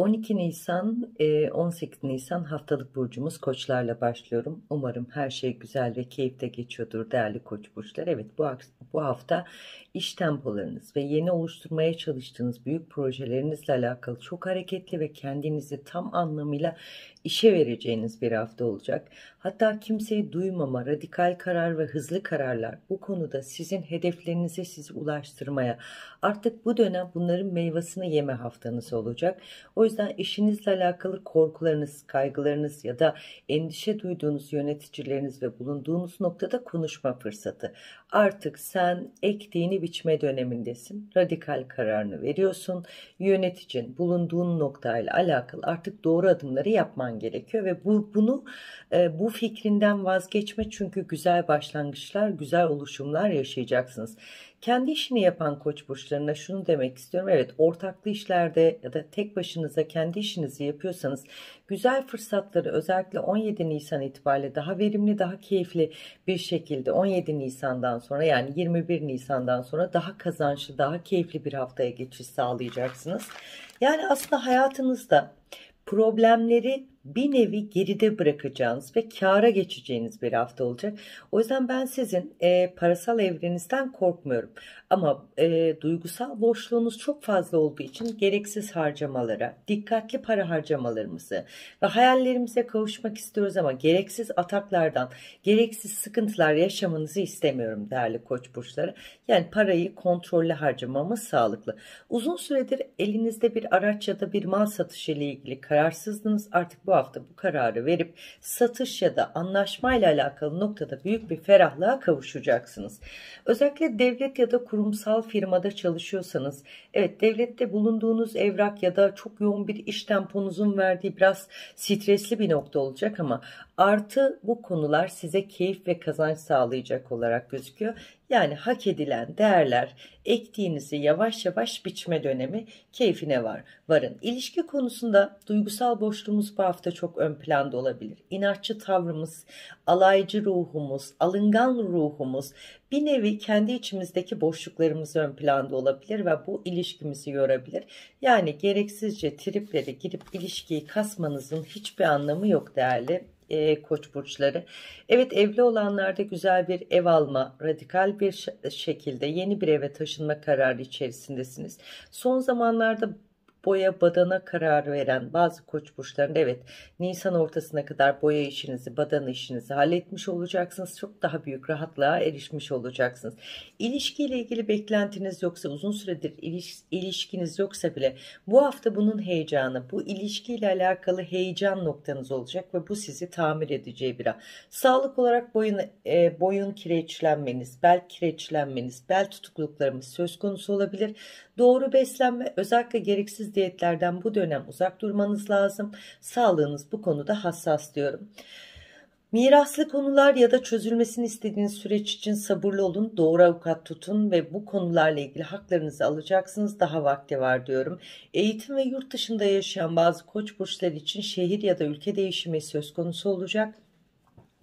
12 Nisan, 18 Nisan haftalık burcumuz koçlarla başlıyorum. Umarım her şey güzel ve keyifte geçiyordur değerli koç burçlar. Evet bu, bu hafta iş tempolarınız ve yeni oluşturmaya çalıştığınız büyük projelerinizle alakalı çok hareketli ve kendinizi tam anlamıyla işe vereceğiniz bir hafta olacak. Hatta kimseyi duymama, radikal karar ve hızlı kararlar bu konuda sizin hedeflerinize sizi ulaştırmaya artık bu dönem bunların meyvasını yeme haftanız olacak. O yüzden işinizle alakalı korkularınız, kaygılarınız ya da endişe duyduğunuz yöneticileriniz ve bulunduğunuz noktada konuşma fırsatı. Artık sen ektiğini biçme dönemindesin. Radikal kararını veriyorsun. Yöneticin bulunduğun noktayla alakalı artık doğru adımları yapman gerekiyor ve bu bunu e, bu fikrinden vazgeçme çünkü güzel başlangıçlar, güzel oluşumlar yaşayacaksınız. Kendi işini yapan koç burçlarına şunu demek istiyorum. Evet ortaklı işlerde ya da tek başınıza kendi işinizi yapıyorsanız güzel fırsatları özellikle 17 Nisan itibariyle daha verimli, daha keyifli bir şekilde 17 Nisan'dan sonra yani 21 Nisan'dan sonra daha kazançlı, daha keyifli bir haftaya geçiş sağlayacaksınız. Yani aslında hayatınızda problemleri bir nevi geride bırakacağınız ve kâra geçeceğiniz bir hafta olacak. O yüzden ben sizin e, parasal evrenizden korkmuyorum. Ama e, duygusal boşluğunuz çok fazla olduğu için gereksiz harcamalara, dikkatli para harcamalarımızı ve hayallerimize kavuşmak istiyoruz ama gereksiz ataklardan, gereksiz sıkıntılar yaşamanızı istemiyorum değerli koç burçları. Yani parayı kontrollü harcamamız sağlıklı. Uzun süredir elinizde bir araç ya da bir mal satışı ile ilgili kararsızdınız. Artık hafta bu kararı verip satış ya da anlaşmayla alakalı noktada büyük bir ferahlığa kavuşacaksınız. Özellikle devlet ya da kurumsal firmada çalışıyorsanız, evet devlette bulunduğunuz evrak ya da çok yoğun bir iş temponuzun verdiği biraz stresli bir nokta olacak ama artı bu konular size keyif ve kazanç sağlayacak olarak gözüküyor. Yani hak edilen değerler ektiğinizi yavaş yavaş biçme dönemi keyfine var. Varın. İlişki konusunda duygusal boşluğumuz bu hafta çok ön planda olabilir. İnatçı tavrımız, alaycı ruhumuz, alıngan ruhumuz bir nevi kendi içimizdeki boşluklarımız ön planda olabilir ve bu ilişkimizi yorabilir. Yani gereksizce triplere girip ilişkiyi kasmanızın hiçbir anlamı yok değerli e, koç burçları. Evet evli olanlarda güzel bir ev alma, radikal bir şekilde yeni bir eve taşınma kararı içerisindesiniz. Son zamanlarda boya badana kararı veren bazı koç burçlarında evet Nisan ortasına kadar boya işinizi badana işinizi halletmiş olacaksınız. Çok daha büyük rahatlığa erişmiş olacaksınız. İlişkiyle ilgili beklentiniz yoksa uzun süredir iliş, ilişkiniz yoksa bile bu hafta bunun heyecanı bu ilişkiyle alakalı heyecan noktanız olacak ve bu sizi tamir edeceği bir an. Sağlık olarak boyun, e, boyun kireçlenmeniz, bel kireçlenmeniz, bel tutukluklarımız söz konusu olabilir. Doğru beslenme özellikle gereksiz diyetlerden bu dönem uzak durmanız lazım. Sağlığınız bu konuda hassas diyorum. Miraslı konular ya da çözülmesini istediğiniz süreç için sabırlı olun, doğru avukat tutun ve bu konularla ilgili haklarınızı alacaksınız. Daha vakti var diyorum. Eğitim ve yurt dışında yaşayan bazı koç burçları için şehir ya da ülke değişimi söz konusu olacak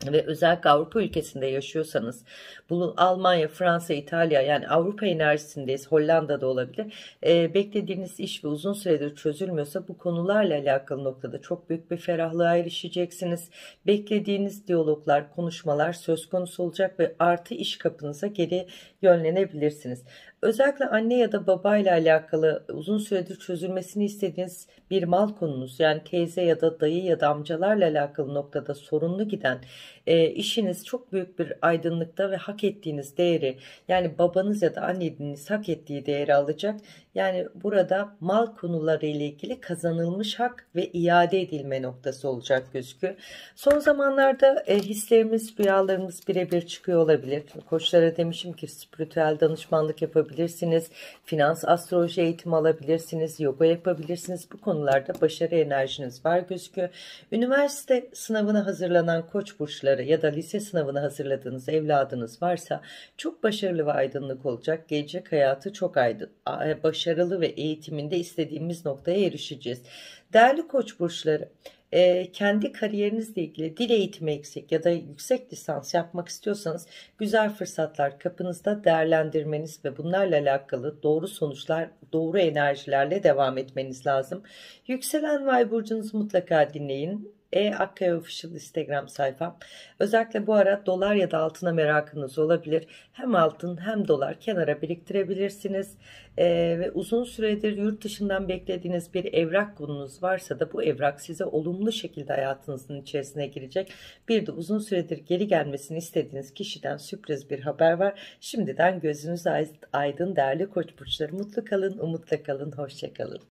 ve özellikle Avrupa ülkesinde yaşıyorsanız bunu Almanya, Fransa, İtalya yani Avrupa enerjisindeyiz Hollanda'da olabilir. E, beklediğiniz iş ve uzun süredir çözülmüyorsa bu konularla alakalı noktada çok büyük bir ferahlığa erişeceksiniz. Beklediğiniz diyaloglar konuşmalar söz konusu olacak ve artı iş kapınıza geri yönlenebilirsiniz Özellikle anne ya da baba ile alakalı uzun süredir çözülmesini istediğiniz bir mal konunuz yani teyze ya da dayı ya da amcalarla alakalı noktada sorunlu giden e, işiniz çok büyük bir aydınlıkta ve hak ettiğiniz değeri yani babanız ya da anneniz hak ettiği değeri alacak. Yani burada mal konuları ile ilgili kazanılmış hak ve iade edilme noktası olacak gözüküyor. Son zamanlarda e, hislerimiz, rüyalarımız birebir çıkıyor olabilir. Koçlara demişim ki spiritüel danışmanlık yapabilirsiniz. Finans, astroloji eğitimi alabilirsiniz. Yoga yapabilirsiniz. Bu konularda başarı enerjiniz var gözüküyor. Üniversite sınavına hazırlanan koç burçları ya da lise sınavına hazırladığınız evladınız varsa çok başarılı ve aydınlık olacak. Gelecek hayatı çok aydın, başarılı başarılı ve eğitiminde istediğimiz noktaya erişeceğiz. Değerli koç burçları, e, kendi kariyerinizle ilgili dil eğitimi eksik ya da yüksek lisans yapmak istiyorsanız güzel fırsatlar kapınızda değerlendirmeniz ve bunlarla alakalı doğru sonuçlar, doğru enerjilerle devam etmeniz lazım. Yükselen Vay burcunuzu mutlaka dinleyin. E Akkaya Official Instagram sayfam. Özellikle bu ara dolar ya da altına merakınız olabilir. Hem altın hem dolar kenara biriktirebilirsiniz. E, ve uzun süredir yurt dışından beklediğiniz bir evrak konunuz varsa da bu evrak size olumlu şekilde hayatınızın içerisine girecek. Bir de uzun süredir geri gelmesini istediğiniz kişiden sürpriz bir haber var. Şimdiden gözünüz aydın değerli koç burçları. Mutlu kalın, umutla kalın, hoşça kalın.